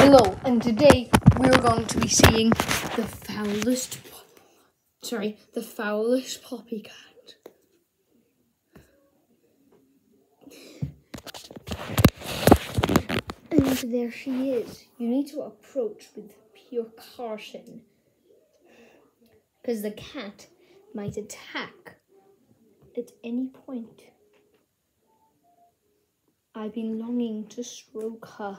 Hello, and today we're going to be seeing the foulest, sorry, the foulest poppy cat. And there she is. You need to approach with pure caution. Because the cat might attack at any point. I've been longing to stroke her